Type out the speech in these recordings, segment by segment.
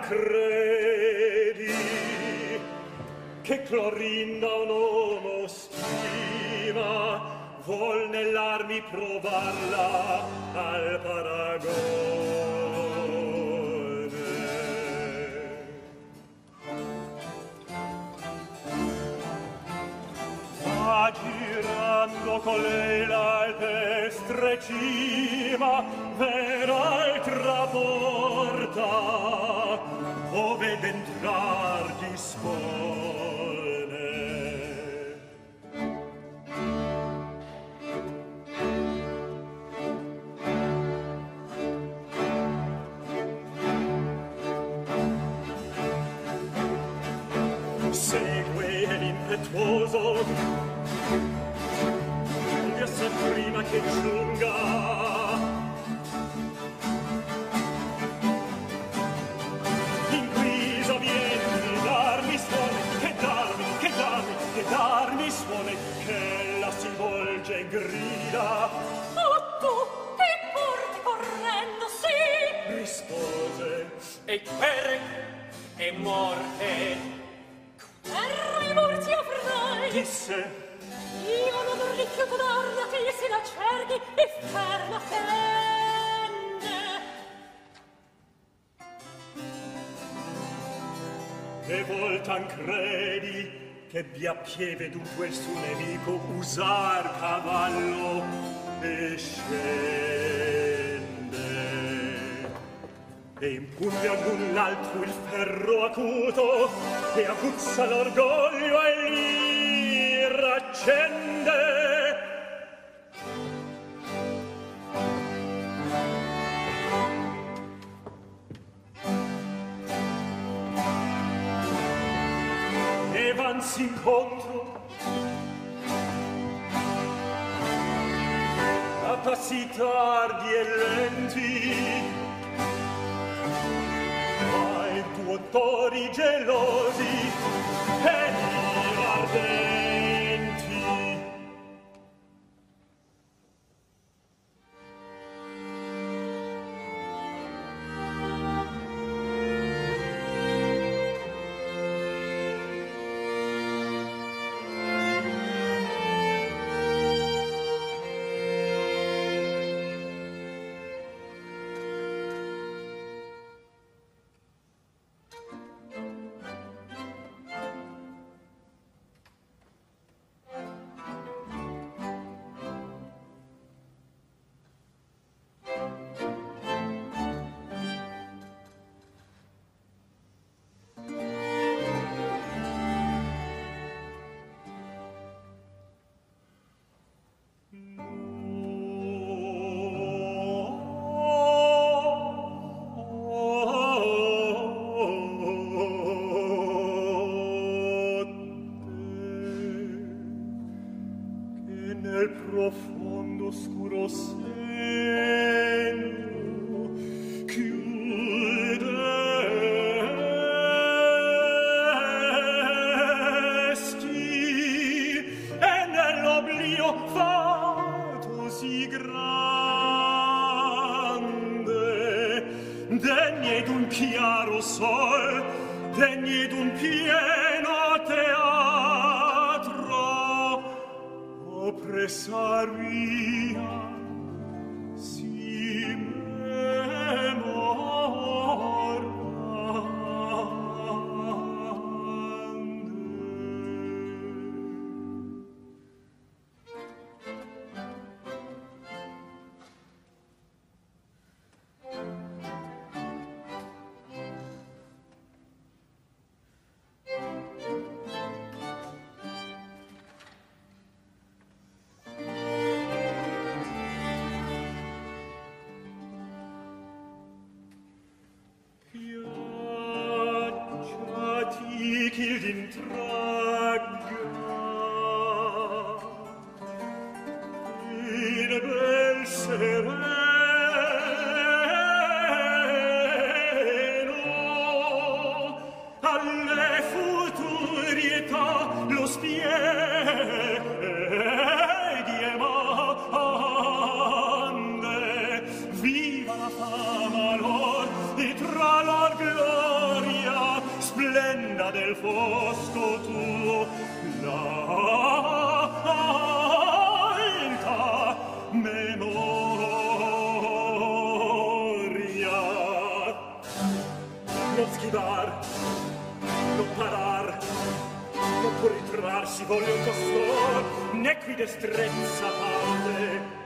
credi che Clorinda un uomo stima vuol nell'armi provarla al paragone. Va girando con lei l'alpestre cima per altra porta ove d'entrar dispone. Segue l'impetuoso e morte quere e morti avrai disse Io non ho rifiuto d'aria che gli si lacerdi e ferma tende. E voltan credi che vi appieve dunque il suo nemico usar cavallo e scende. e impugna d'un altro il ferro acuto e aguzza l'orgoglio e l'ira accende. E vansi incontro a passi tardi e lenti. tortori gelosi e ardenti degne d'un chiaro sol, degne d'un pieno teatro, o presaria. amalor e tra la gloria splenda del fosco tuo. La alta memoria. Non schivare non parar non può ritrarsi voglio un costor né qui destrezza parte.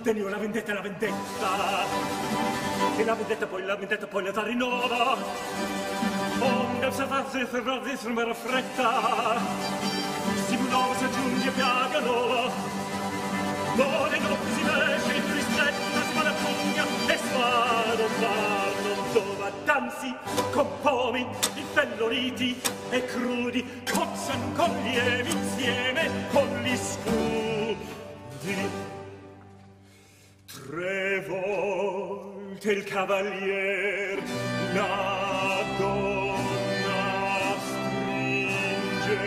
tenio, la vendetta, la vendetta. E la vendetta, poi la vendetta, poi la rinova. Onde il savarsi, ferrarsi, sembra fretta. Si buonova, si aggiunge, piaga nuova. Dove non si vesce, in ristretta, si va pugna, e sparo, non dova, danzi, con pomi, infelloriti e crudi, cozzan con lievi insieme, con gli scudi. tre volte il cavalier la donna stringe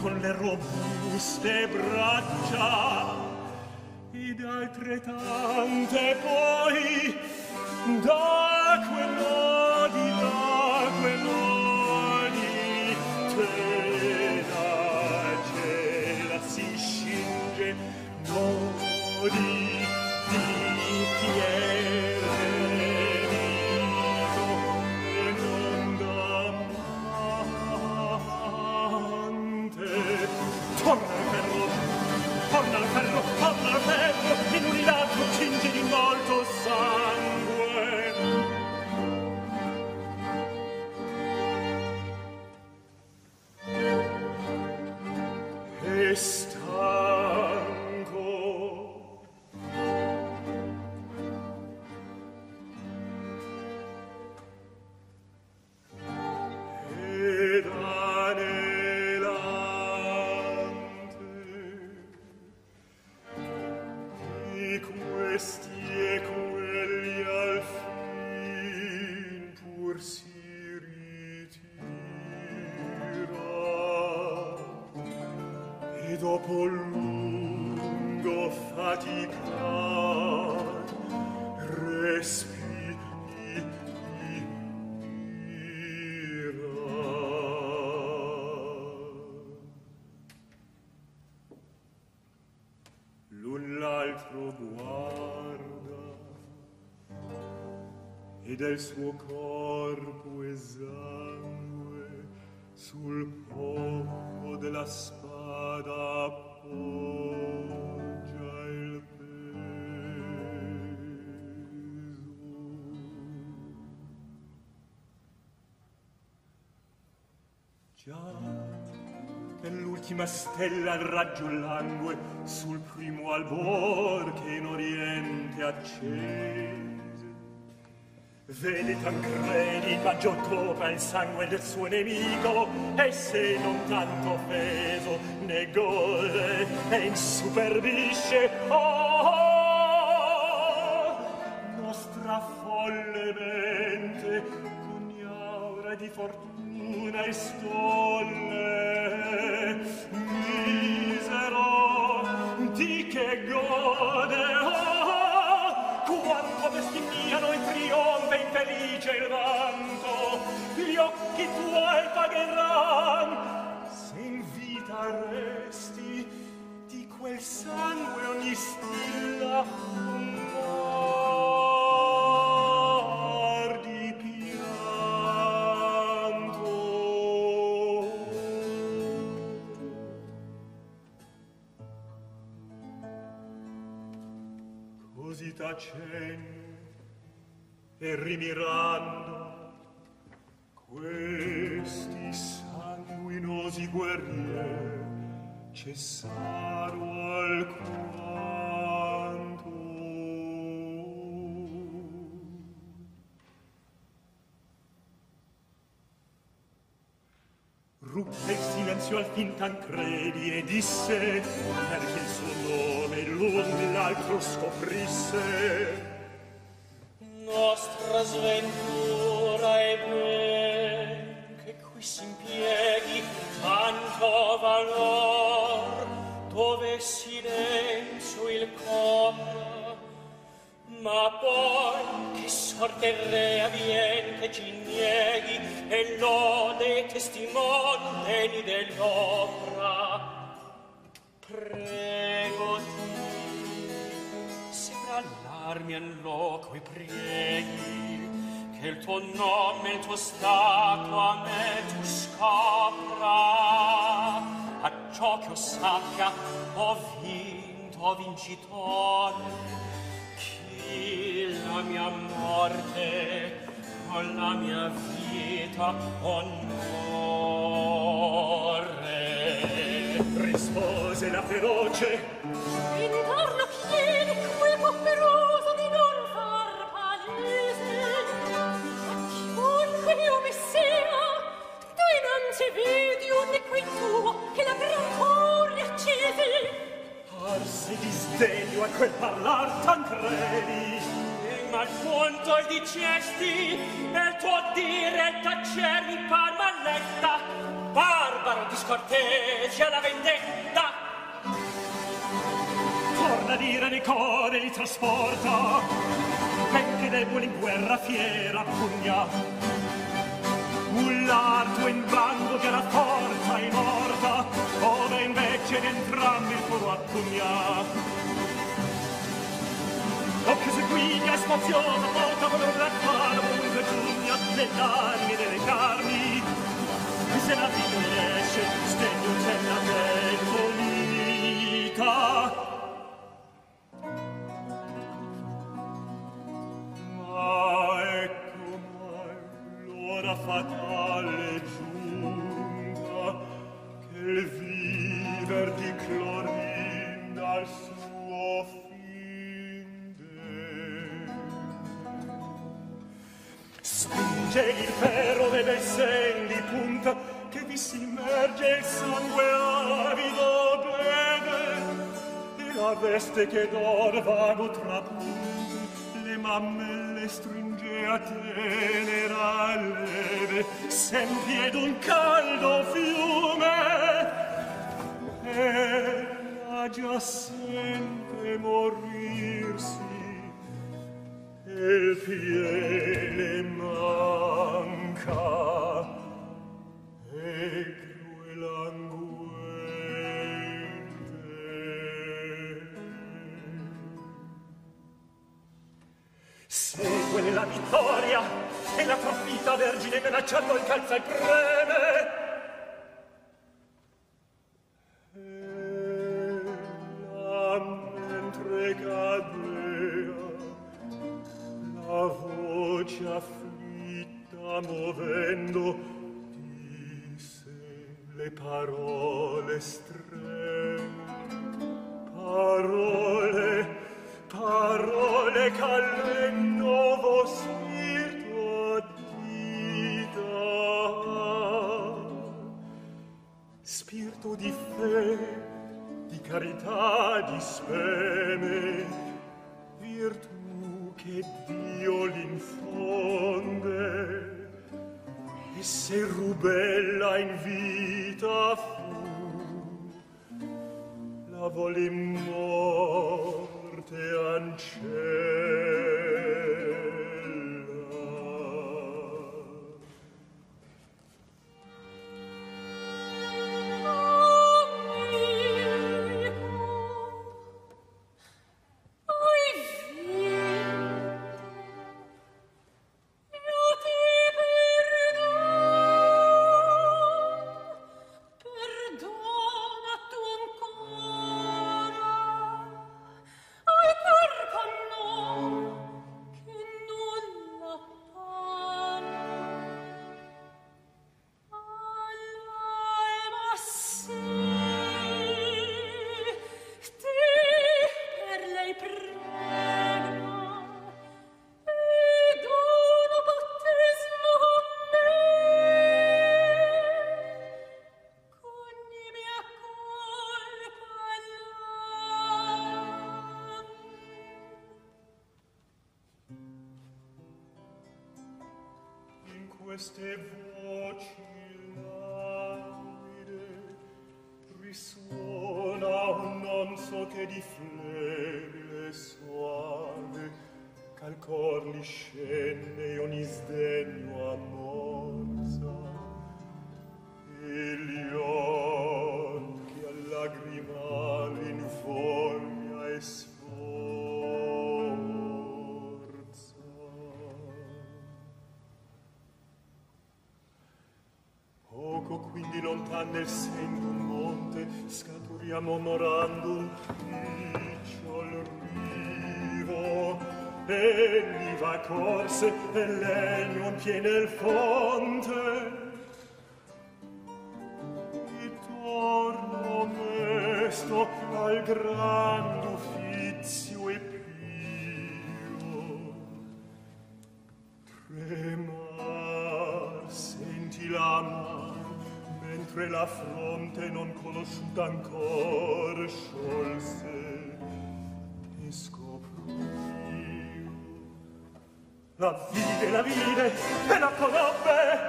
con le robuste braccia ed altrettante poi da quello di là te di tenace la si scinge yeah. dopo lungo faticar l'un l'altro guarda e del suo corpo È l'ultima stella al raggio langue sul primo albor che in oriente accende Vedi Tancredi, ma Giotova il sangue del suo nemico, e se non tanto offeso, ne gode e insuperbisce, oh, oh, nostra folle mente, con di fortuna e stolle, misero di che gode oh, quanto bestemmiano i trionfe infelice il vanto gli occhi tuoi pagheran se in vita resti di quel sangue ogni stilla accenno e rimirando questi sanguinosi guerrieri cessaro al cuore silenzio alfin Tancredi e disse perché il suo nome l'un l'altro scoprisse. Nostra sventura è ben che qui s'impieghi tanto valor dove silenzio il cor Ma poi che sorte rea vien che ci nieghi e lode testimoni dell'opra. Prego ti, se pr'allarmi an loco e preghi, che il tuo nome, il tuo stato a me tu scopra. A ciò che ho sappia, ho vinto, ho vincitore, sì la mia morte con la mia vita onore rispose la feroce. Intorno pieni come popperone arse di sdegno a quel parlar Tancredi ma al punto il dicesti e il tuo dire tacermi par malletta. Barbaro discortesia la vendetta. Torna dire nei core li trasporta. Benché debole in guerra fiera pugna un l'arto in bando che la forza è morta ove invece in entrambi il foro appugna O che se qui che spaziosa porta volor la fare ovunque giugna delle anime delle carni. E se la vita riesce stegno c'è la demonita ma la fatale giunta che il viver di Clorin dal suo finde spinge il ferro delle sen di punta che vi si immerge il sangue avido beve e la veste che d'or vago trapunta le mamme stringea tenera leve sempre d'un caldo fiume. E la giacente morirsi e il piede bracciarlo il calza e preme. Ella mentre cadea la voce afflitta movendo disse le parole streme. Parole parole che all'ennovo atto di fe, di carità, di speme, virtù che Dio l'infonde. E se rubella in vita fu, la volle in morte ancella. queste voci languide risuona un non so che di flebile soave ch'al cor li scende ogni sdegno a fosse e legno non tiene il fonte ritorno mesto al gran uffizio e pio. Tremar senti la man mentre la fronte non conosciuta ancor sciolse e scopro La vide, la vide, e la conobbe,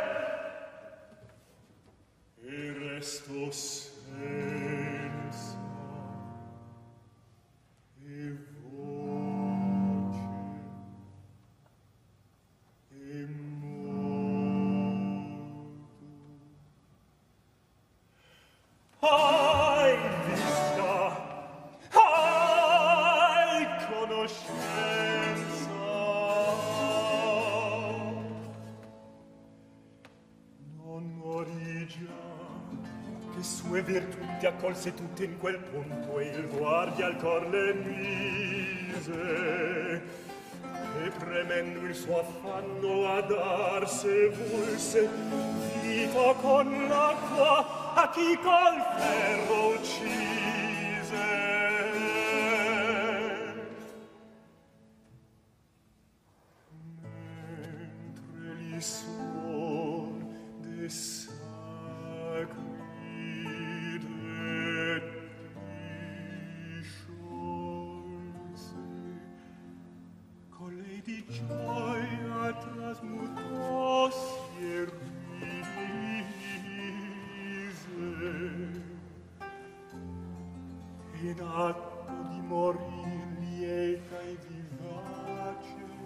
e resto sempre. Eh, raccolse tutte in quel punto e il guardia al cor le mise. E premendo il suo affanno a dar se vulse vita con l'acqua a chi col ferro uccise. in atto di morir lieta e vivace.